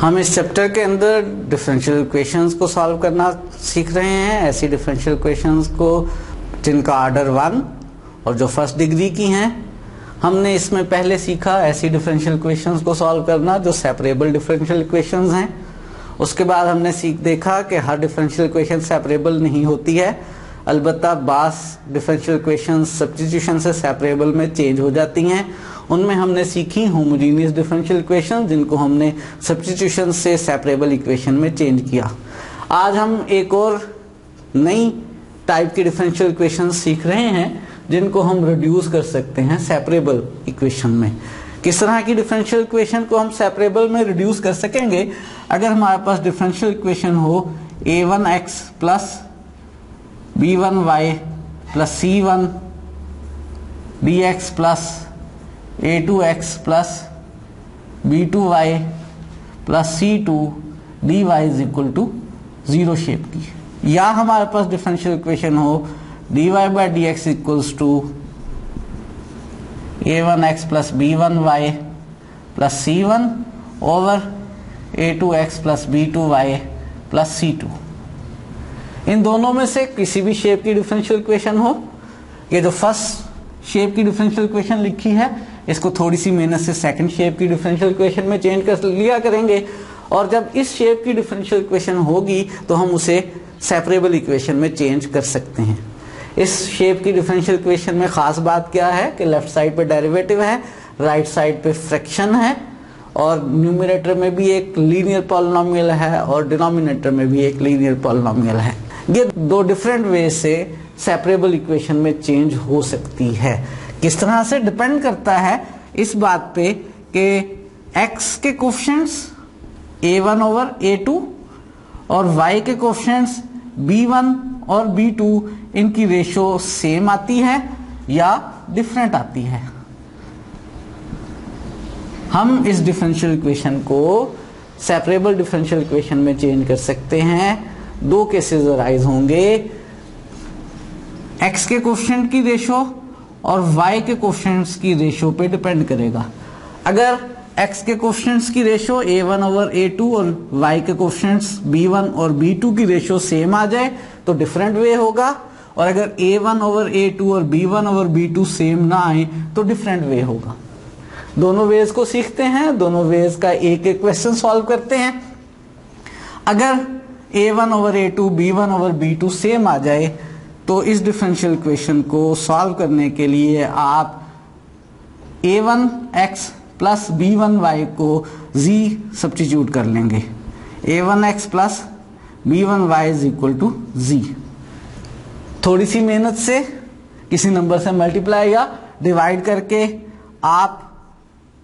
हम इस चैप्टर के अंदर डिफरेंशियल इक्वेशंस को सॉल्व करना सीख रहे हैं। ऐसी डिफरेंशियल इक्वेशंस को, जिनका ऑर्डर वन और जो फ़र्स्ट डिग्री की हैं, हमने इसमें पहले सीखा। ऐसी डिफरेंशियल इक्वेशंस को सॉल्व करना, जो सेपरेबल डिफरेंशियल इक्वेशंस हैं। उसके बाद हमने सीख, देखा कि हर डिफरेंशियल इक्वेशन सेपरेबल नहीं होती है। अलबत्ता बास डिफरेंशियल इक्वेशन सब्सटीट्यूशन से सेपरेबल में चेंज हो जाती हैं। उनमें हमने सीखी होमोजीनियस डिफरेंशियल इक्वेशन जिनको हमने सब्सटीट्यूशन से सेपरेबल इक्वेशन में चेंज किया। आज हम एक और नई टाइप की डिफरेंशियल इक्वेशन सीख रहे हैं, जिनको हम रिड्यूस कर सकते हैं सेपरेबल इक्वेशन में। किस तरह की डिफरेंशियल इक्वेशन को हम सेपरेबल में रिड्यूस कर सकेंगे? अगर हमारे पास डिफरेंशियल इक्वेशन हो A one X plus B one Y plus C one D X plus A two X plus B two Y plus C two D Y is equal to zero shape की। या हमारे पास differential equation हो D Y by D X equals to A one X plus B one Y plus C one over A two X plus B two Y plus C two इन दोनों में से किसी भी शेप की differential equation हो, ये जो first shape की डिफरेंशियल इक्वेशन लिखी है इसको थोड़ी सी मेहनत से सेकंड शेप की डिफरेंशियल इक्वेशन में चेंज कर लिया करेंगे। और जब इस शेप की डिफरेंशियल इक्वेशन होगी तो हम उसे सेपरेबल इक्वेशन में चेंज कर सकते हैं। इस शेप की डिफरेंशियल इक्वेशन में खास बात क्या है कि लेफ़्ट साइड पे डेरिवेटिव है राइट साइड पे फ्रैक्शन है, और न्यूमिनेटर में भी एक लीनियर पॉलिनोमियल है और डिनोमिनेटर में भी एक लीनियर पॉलिनोमियल है। ये दो डिफरेंट वे से सेपरेबल इक्वेशन में चेंज हो सकती है। किस तरह से डिपेंड करता है इस बात पे कि x के कोफिशिएंट्स a1 ओवर a2 और y के कोफिशिएंट्स b1 और b2 इनकी रेशो सेम आती है या डिफरेंट आती है? हम इस डिफरेंशियल इक्वेशन को सेपरेबल डिफरेंशियल इक्वेशन में चेंज कर सकते हैं। दो केसेस अराइज होंगे। एक्स के कोफिशिएंट की रेशो और y के कोफिशिएंट्स की रेशो पे डिपेंड करेगा। अगर x के कोफिशिएंट्स की रेशो a1 वन ओवर ए और y के कोफिशिएंट्स b1 और b2 की रेशो सेम आ जाए तो डिफरेंट वे होगा। और अगर a1 वन ओवर a2 और b1 ओवर b2 सेम ना आए तो डिफरेंट वे होगा। दोनों वेज को सीखते हैं, दोनों वेज का एक एक क्वेश्चन सॉल्व करते हैं। अगर a1 over a2 b1 over b2 same आ जाए तो इस डिफरेंशियल इक्वेशन को सॉल्व करने के लिए आप A one X plus B one Y को जी सब्सटीट्यूट कर लेंगे। A one X plus B one Y is equal to Z थोड़ी सी मेहनत से किसी नंबर से मल्टीप्लाई या डिवाइड करके आप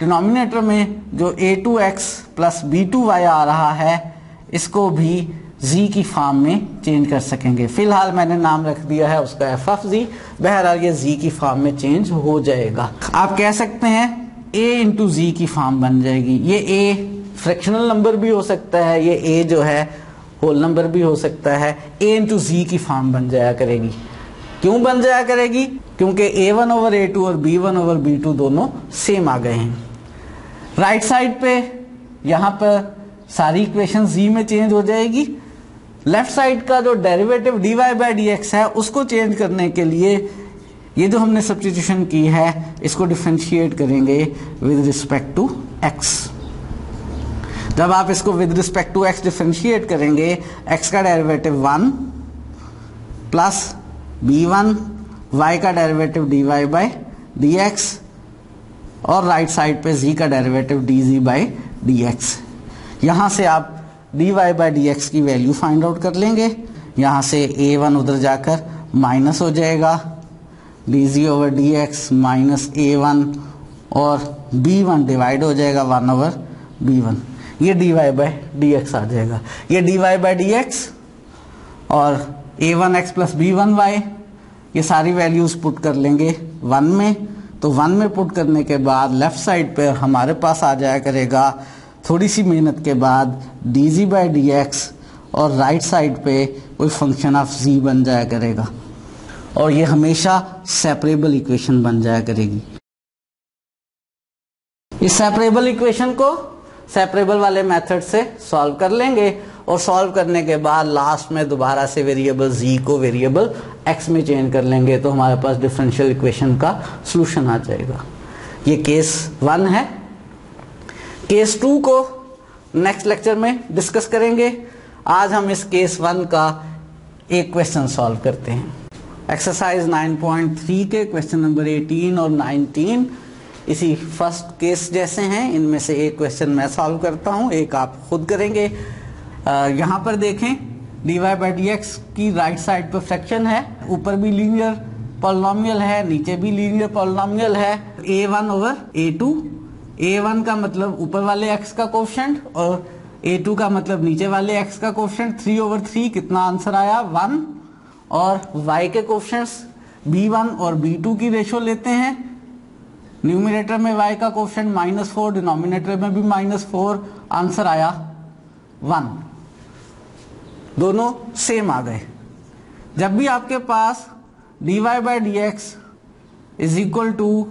डिनोमिनेटर में जो A two X plus B two Y आ रहा है इसको भी z की फार्म में चेंज कर सकेंगे। फ़िलहाल मैंने नाम रख दिया है उसका एफ़ एफ़ जी। बहरहाल ये z की फार्म में चेंज हो जाएगा। आप कह सकते हैं a इंटू जी की फार्म बन जाएगी। ये a फ्रैक्शनल नंबर भी हो सकता है, ये a जो है, होल नंबर भी हो सकता है। a इंटू जी की फार्म बन जाया करेगी। क्यों बन जाया करेगी? क्योंकि A one over A two और B one over B two दोनों सेम आ गए हैं। राइट साइड पे, यहाँ पर सारी इक्वेशन जी में चेंज हो जाएगी। लेफ़्ट साइड का जो derivative D Y by D X है, उसको चेंज करने के लिए ये जो हमने सब्सटीट्यूशन की है, इसको डिफ्रेंशिएट करेंगे विद रिस्पेक्ट टू एक्स जब आप इसको with respect to X differentiate करेंगे एक्स का derivative one plus B one Y का derivative D Y by D X और राइट साइड पे जी का derivative D Z by D X यहाँ से आप D Y by D X की वैल्यू फाइंड आउट कर लेंगे। यहाँ से ए वन उधर जाकर माइनस हो जाएगा। D Z over D X minus A one और बी वन डिवाइड हो जाएगा वन ओवर बी वन ये D Y by D X आ जाएगा। ये D Y by D X और A one X plus B one Y ये सारी values put कर लेंगे वन में। तो वन में पुट करने के बाद लेफ़्ट साइड पे हमारे पास आ जाया करेगा थोड़ी सी मेहनत के बाद D Z by D X और राइट साइड पे कोई फ़ंक्शन ऑफ़ जी बन जाया करेगा। और ये हमेशा सेपरेबल इक्वेशन बन जाया करेगी। इस सेपरेबल इक्वेशन को सेपरेबल वाले मेथड से सॉल्व कर लेंगे और सॉल्व करने के बाद लास्ट में दोबारा से वेरिएबल z को वेरिएबल x में चेंज कर लेंगे तो हमारे पास डिफरेंशियल इक्वेशन का सॉल्यूशन आ जाएगा। ये केस वन है। केस टू को नेक्स्ट लेक्चर में डिस्कस करेंगे। आज हम इस केस वन का एक क्वेश्चन सॉल्व करते हैं। एक्सरसाइज 9.3 के क्वेश्चन नंबर 18 और 19 इसी फ़र्स्ट केस जैसे हैं। इनमें से एक क्वेश्चन मैं सॉल्व करता हूँ, एक आप खुद करेंगे। यहाँ पर देखें D Y by D X की राइट साइड पर फ्रैक्शन है, ऊपर भी लीनियर पॉलिनोमियल है, नीचे भी लीनियर पॉलिनोमियल है। A one over A two A one का मतलब ऊपर वाले एक्स का कोफिशिएंट और ए टू का मतलब नीचे वाले x का कोफिशिएंट थ्री ओवर थ्री कितना आंसर आया? वन और y के कोफिशिएंट्स b1 और b2 की रेशो लेते हैं। न्यूमिनेटर में वाई का कोफिशिएंट माइनस फोर डिनोमिनेटर में भी माइनस फोर आंसर आया। वन दोनों सेम आ गए। जब भी आपके पास dy Y by D X is equal to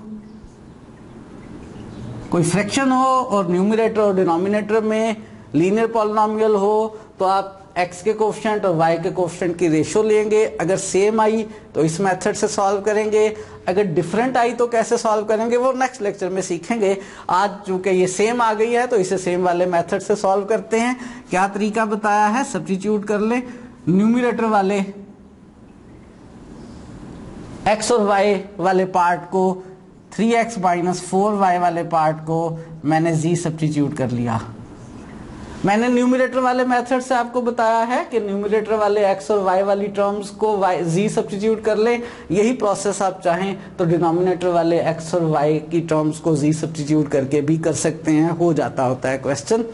कोई फ्रैक्शन हो और न्यूमिनेटर और डिनोमिनेटर में लीनियर पॉलिनोमियल हो तो आप एक्स के कोफिशिएंट और वाई के कोफिशिएंट की रेशो लेंगे। अगर सेम आई तो इस मेथड से सॉल्व करेंगे। अगर डिफरेंट आई तो कैसे सॉल्व करेंगे, वो नेक्स्ट लेक्चर में सीखेंगे। आज चूँकि ये सेम आ गई है तो इसे सेम वाले मेथड से सॉल्व करते हैं। क्या तरीका बताया है? सब्सटीट्यूट कर ले। न्यूमिनेटर वाले एक्स और वाई वाले पार्ट को 3x X minus four Y वाले पार्ट को मैंने जी सब्सटीट्यूट कर लिया। मैंने न्यूमिनेटर वाले मेथड से आपको बताया है कि न्यूमिनेटर वाले x और y वाली टर्म्स को y, z सब्सटीट्यूट कर ले। यही प्रोसेस आप चाहें तो डिनोमिनेटर वाले x और y की टर्म्स को z सब्सटीट्यूट करके भी कर सकते हैं। हो जाता होता है क्वेश्चन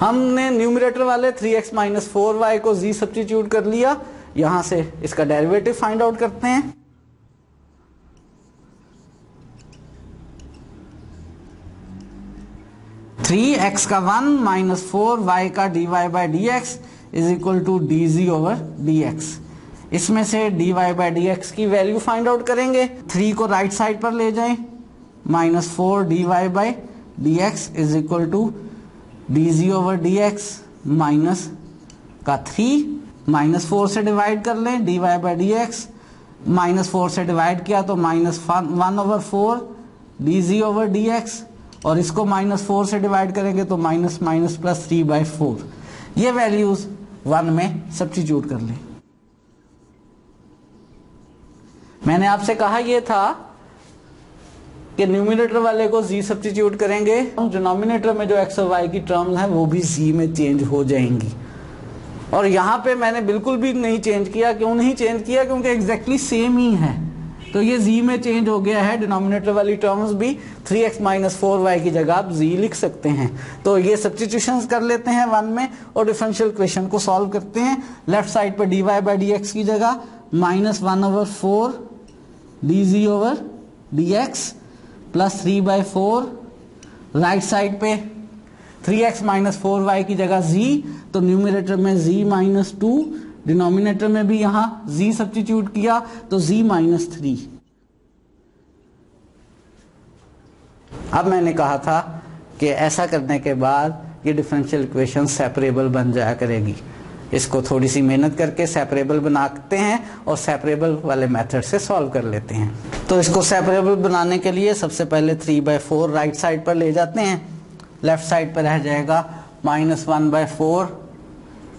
हमने न्यूमिनेटर वाले three X minus four Y को जी सब्सटीट्यूट कर लिया। यहाँ से इसका डेरिवेटिव फाइंड आउट करते हैं। थ्री एक्स का वन माइनस फोर वाई का D Y by D X is equal to D Z over D X. इसमें से D Y by D X की वैल्यू फाइंड आउट करेंगे। थ्री को right right side पर ले जाएँ। Minus four D Y by D X is equal to D Z over D X minus का three. Minus four से divide कर लें, D Y by D X. Minus four से divide किया तो minus one over four, D Z over D X. और इसको minus four से डिवाइड करेंगे तो minus minus plus three by four ये वैल्यूज़ वन में सब्सटीट्यूट कर लें। मैंने आपसे कहा यह था कि न्यूमिनेटर वाले को जी सब्सटीट्यूट करेंगे। डिनोमिनेटर में जो एक्स और वाई की टर्म है, वो भी जी में चेंज हो जाएँगी। और यहाँ पे मैंने बिल्कुल भी नहीं चेंज किया, क्यों नहीं चेंज किया? क्योंकि एग्जैक्टली सेम ही है। तो ये z में चेंज हो गया है डिनोमिनेटर वाली टर्म्स भी 3x X minus four Y की जगह आप z लिख सकते हैं। तो ये सब्सटीट्यूशन कर लेते हैं वन में और डिफरेंशियल क्वेश्चन को सॉल्व करते हैं। लेफ़्ट साइड पर D Y by D X की जगह minus one over four D Z over D X plus three by four right side पे three X minus four Y की जगह z तो न्यूमिनेटर में z माइनस टू डिनोमिनेटर में भी यहाँ z सब्सटीट्यूट किया तो z माइनस थ्री। अब मैंने कहा था कि ऐसा करने के बाद ये डिफरेंशियल इक्वेशन सेपरेबल बन जाया करेगी। इसको थोड़ी सी मेहनत करके सेपरेबल बनाते हैं और सेपरेबल वाले मेथड से सॉल्व कर लेते हैं। तो इसको सेपरेबल बनाने के लिए सबसे पहले three by four right side पर ले जाते हैं। लेफ़्ट साइड पर रह जाएगा minus one by four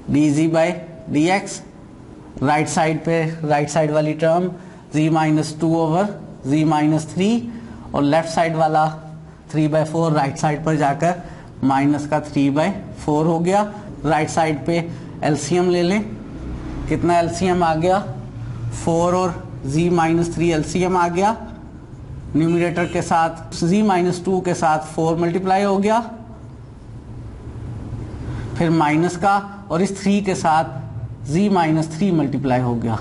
D Z by D X right side पे राइट साइड वाली term z minus two over z minus three और लेफ़्ट साइड वाला three by four right side पर जाकर माइनस का थ्री बाय फोर हो गया। Right side पे एलसीएम ले लें। कितना एलसीएम आ गया? फोर और z माइनस थ्री एलसीएम आ गया। न्यूमिनेटर के साथ, z माइनस टू के साथ फोर मल्टीप्लाई हो गया। फिर माइनस का, और इस थ्री के साथ z माइनस थ्री मल्टीप्लाई हो गया।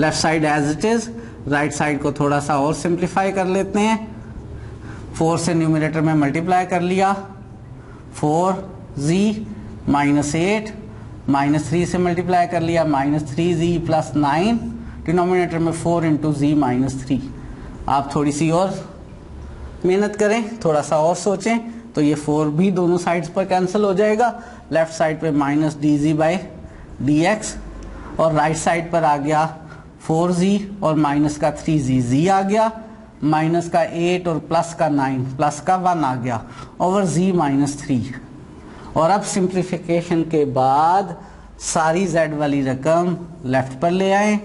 Left side as it is right side को थोड़ा सा और सिंप्लीफाई कर लेते हैं। फोर से न्यूमिनेटर में मल्टीप्लाई कर लिया। Four Z minus eight minus three से मल्टीप्लाई कर लिया। Minus three Z plus nine denominator में four into Z minus three आप थोड़ी सी और मेहनत करें, थोड़ा सा और सोचें। तो ये फोर भी दोनों साइड्स पर कैंसिल हो जाएगा। लेफ़्ट साइड पे minus D Z by D X और राइट साइड पर आ गया फोर जी और माइनस का थ्री जी जी आ गया। माइनस का एट और प्लस का नाइन प्लस का वन आ गया। ओवर जी माइनस थ्री और अब सिंप्लीफिकेशन के बाद सारी जेड वाली रकम लेफ़्ट पर ले आए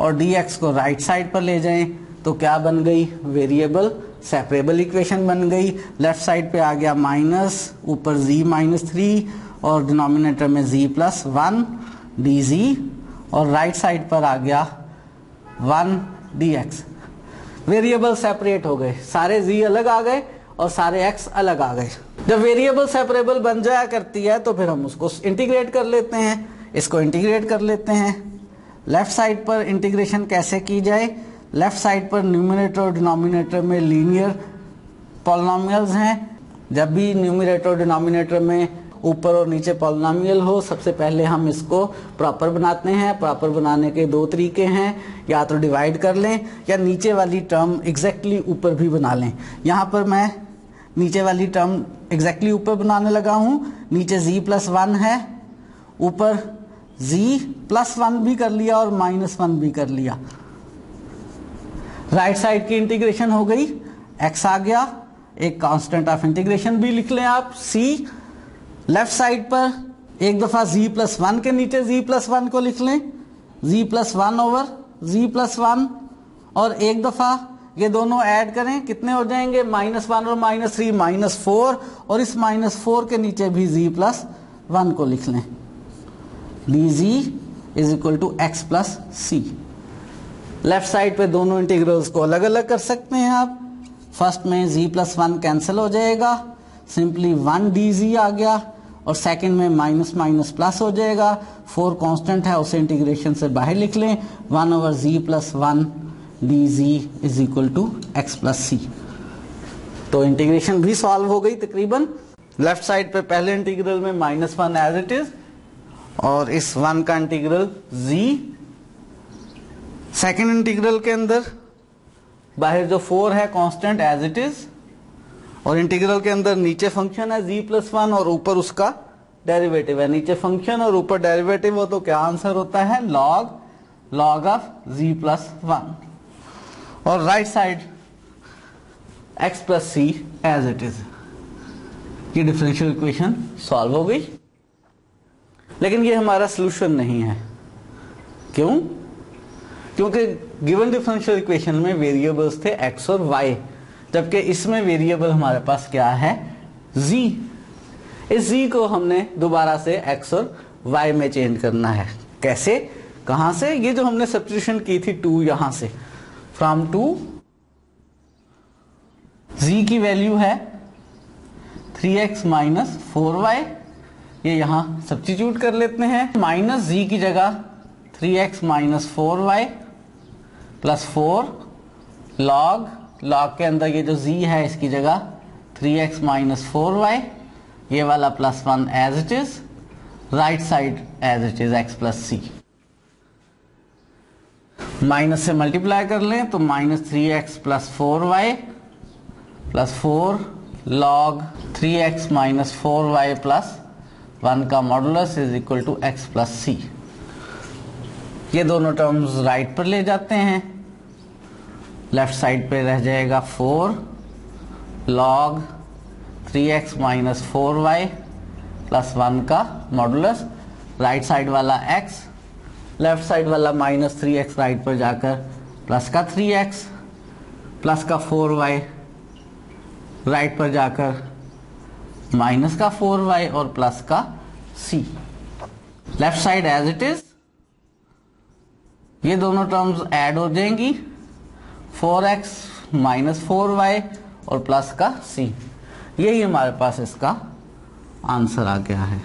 और डी एक्स को राइट साइड पर ले जाएँ। तो क्या बन गई वेरिएबल सेपरेबल इक्वेशन बन गई। लेफ़्ट साइड पे आ गया माइनस, ऊपर z माइनस थ्री और डिनोमिनेटर में z plus one D Z और राइट right साइड पर आ गया one D X variable separate हो गए। सारे z अलग आ गए और सारे x अलग आ गए। जब वेरिएबल सेपरेबल बन जाया करती है तो फिर हम उसको इंटीग्रेट कर लेते हैं। इसको इंटीग्रेट कर लेते हैं। लेफ़्ट साइड पर इंटीग्रेशन कैसे की जाए? लेफ़्ट साइड पर न्यूमिनेटर और डिनोमिनेटर में लीनियर पॉलिनोमियल्स हैं। जब भी न्यूमिनेटर और डिनोमिनेटर में ऊपर और नीचे पॉलिनोमियल हो, सबसे पहले हम इसको प्रॉपर बनाते हैं। प्रॉपर बनाने के दो तरीके हैं। या तो डिवाइड कर लें, या नीचे वाली टर्म एग्जैक्टली exactly ऊपर भी बना लें। यहाँ पर मैं नीचे वाली टर्म एग्जैक्टली ऊपर बनाने लगा हूँ। नीचे z प्लस वन है। ऊपर z प्लस वन भी कर लिया और माइनस वन भी कर लिया। राइट साइड की इंटीग्रेशन हो गई एक्स आ गया, एक कांस्टेंट ऑफ़ इंटीग्रेशन भी लिख लें आप सी लेफ़्ट साइड पर एक दफ़ा जी प्लस वन के नीचे जी प्लस वन को लिख लें Z plus one over Z plus one और एक दफ़ा ये दोनों ऐड करें, कितने हो जाएँगे माइनस वन और माइनस थ्री माइनस फोर और इस माइनस फोर के नीचे भी जी प्लस वन को लिख लें। D Z is equal to X plus C left side पे दोनों इंटीग्रल्स को अलग अलग कर सकते हैं आप। फ़र्स्ट में z प्लस वन कैंसिल हो जाएगा सिंपली वन डी जी आ गया, और सेकंड में माइनस माइनस प्लस हो जाएगा। फोर कांस्टेंट है, उसे इंटीग्रेशन से बाहर लिख लें। One over z plus one D Z is equal to X plus C तो इंटीग्रेशन भी सॉल्व हो गई तकरीबन। लेफ़्ट साइड पे पहले इंटीग्रल में minus one as it is और इस वन का इंटीग्रल z सेकेंड इंटीग्रल के अंदर, बाहर जो फोर है कांस्टेंट एज इट इज़ और इंटीग्रल के अंदर नीचे फ़ंक्शन है जी प्लस वन और ऊपर उसका डेरिवेटिव है। नीचे फ़ंक्शन और ऊपर डेरिवेटिव हो तो क्या आंसर होता है? Log log of Z plus one और right side X plus C as it is ये डिफरेंशियल इक्वेशन सॉल्व हो गई। लेकिन ये हमारा सोल्यूशन नहीं है। क्यों? क्योंकि गिवन डिफरेंशियल इक्वेशन में वेरिएबल्स थे x और y, जबकि इसमें वेरिएबल हमारे पास क्या है? z. इस z को हमने दोबारा से x और y में चेंज करना है। कैसे? कहाँ से? ये जो हमने सब्सटीट्यूशन की थी टू यहाँ से। फ्रॉम टू z की वैल्यू है 3x X minus four Y ये यहाँ सब्सटीट्यूट कर लेते हैं। माइनस जी की जगह 3x X minus four Y plus four log log के अंदर ये जो z है, इसकी जगह three X minus four Y ये वाला plus one as it is right side as it is x plus C minus से मल्टीप्लाई कर लें तो minus three X plus four Y plus four log three X minus four Y plus one का modulus is equal to X plus C ये दोनों terms right पर ले जाते हैं। लेफ़्ट साइड पे रह जाएगा four log three X minus four Y plus one का मॉडुलस राइट साइड वाला एक्स लेफ़्ट साइड वाला माइनस थ्री एक्स राइट पर जाकर प्लस का थ्री एक्स प्लस का फोर वाई राइट पर जाकर माइनस का फोर वाई और प्लस का C left side as it is ये दोनों टर्म्स ऐड हो जाएँगी। Four X minus four Y और प्लस का सी। यही हमारे पास इसका आंसर आ गया है।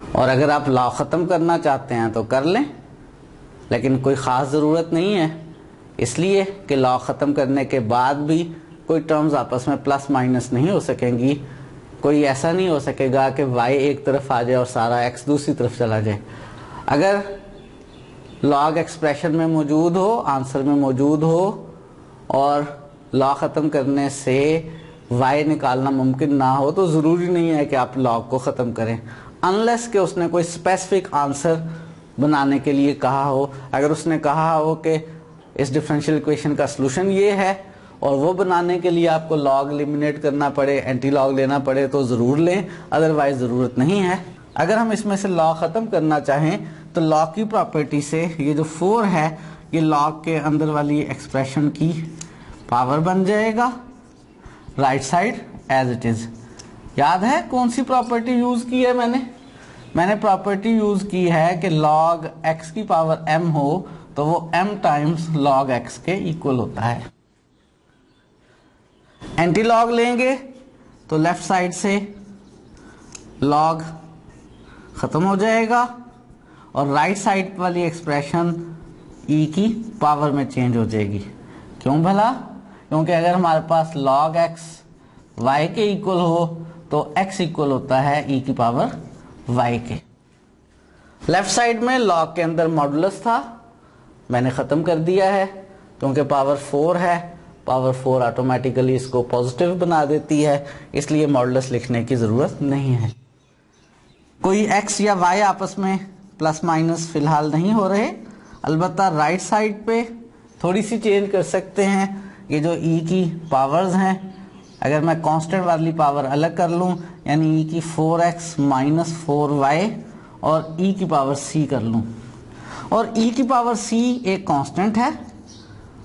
और अगर आप लॉ ख़त्म करना चाहते हैं तो कर लें, लेकिन कोई ख़ास ज़रूरत नहीं है। इसलिए कि लॉ ख़त्म करने के बाद भी कोई टर्म्स आपस में प्लस माइनस नहीं हो सकेंगी। कोई ऐसा नहीं हो सकेगा कि वाई एक तरफ़ आ जाए और सारा एक्स दूसरी तरफ़ चला जाए। अगर लॉग एक्सप्रेशन में मौजूद हो आंसर में मौजूद हो, और लॉ ख़त्म करने से वाई निकालना मुमकिन ना हो तो ज़रूरी नहीं है कि आप लॉग को ख़त्म करें। अनलेस कि उसने कोई स्पेसिफिक आंसर बनाने के लिए कहा हो। अगर उसने कहा हो कि इस डिफरेंशियल इक्वेशन का सोल्यूशन ये है, और वो बनाने के लिए आपको लॉग एलिमिनेट करना पड़े एंटी लॉग लेना पड़े तो ज़रूर लें। अदरवाइज़ ज़रूरत नहीं है। अगर हम इसमें से लॉ ख़त्म करना चाहें तो लॉ की प्रॉपर्टी से ये जो फोर है, ये लॉग के अंदर वाली एक्सप्रेशन की पावर बन जाएगा। Right side as it is याद है कौन सी प्रॉपर्टी यूज़ की है मैंने? मैंने प्रॉपर्टी यूज़ की है कि लॉग एक्स की पावर एम हो तो वो एम टाइम्स लॉग एक्स के इक्वल होता है। एंटी लॉग लेंगे तो लेफ़्ट साइड से log खत्म हो जाएगा। और राइट साइड वाली एक्सप्रेशन e की पावर में चेंज हो जाएगी। क्यों भला? क्योंकि अगर हमारे पास log x, y के इक्वल हो तो x इक्वल होता है e की पावर y के। लेफ़्ट साइड में log के अंदर मॉडुलस था। मैंने ख़त्म कर दिया है, क्योंकि पावर फोर है। पावर फोर ऑटोमेटिकली इसको पॉजिटिव बना देती है। इसलिए मॉडुलस लिखने की ज़रूरत नहीं है। कोई x या y आपस में प्लस माइनस फ़िलहाल नहीं हो रहे। अलबत्ता राइट साइड पे थोड़ी सी चेंज कर सकते हैं। ये जो e की पावर्स हैं, अगर मैं कांस्टेंट वाली पावर अलग कर लूँ, यानी e की 4x X minus four Y और e की पावर c कर लूँ। और e की पावर c एक कांस्टेंट है,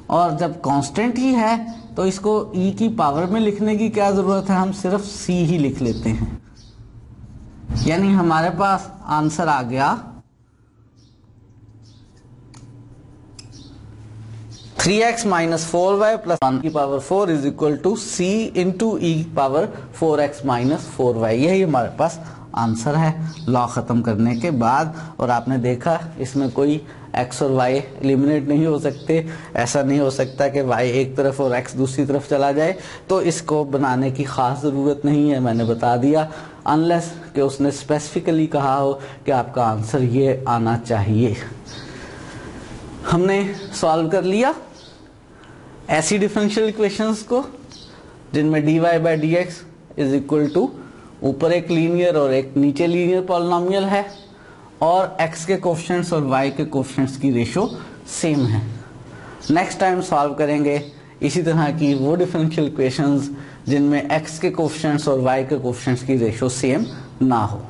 और जब कांस्टेंट ही है तो इसको e की पावर में लिखने की क्या ज़रूरत है? हम सिर्फ़ c ही लिख लेते हैं। यानी हमारे पास आंसर आ गया three X minus four Y plus one की power four is equal to C into E power four X minus four Y. यही हमारे पास आंसर है लॉ ख़त्म करने के बाद। और आपने देखा, इसमें कोई एक्स और वाई एलिमिनेट नहीं हो सकते। ऐसा नहीं हो सकता कि वाई एक तरफ़ और एक्स दूसरी तरफ़ चला जाए। तो इसको बनाने की ख़ास ज़रूरत नहीं है, मैंने बता दिया। अनलेस कि उसने स्पेसिफिकली कहा हो कि आपका आंसर ये आना चाहिए। हमने सॉल्व कर लिया ऐसी डिफरेंशियल इक्वेशंस को, जिनमें D Y by D X is equal to ऊपर एक लीनियर और एक नीचे लीनियर पॉलिनोमियल है, और x के कोफिशिएंट्स और y के कोफिशिएंट्स की रेशो सेम है। नेक्स्ट टाइम सॉल्व करेंगे इसी तरह की वो डिफरेंशियल इक्वेशंस जिनमें x के कोफिशिएंट्स और y के कोफिशिएंट्स की रेशो सेम ना हो।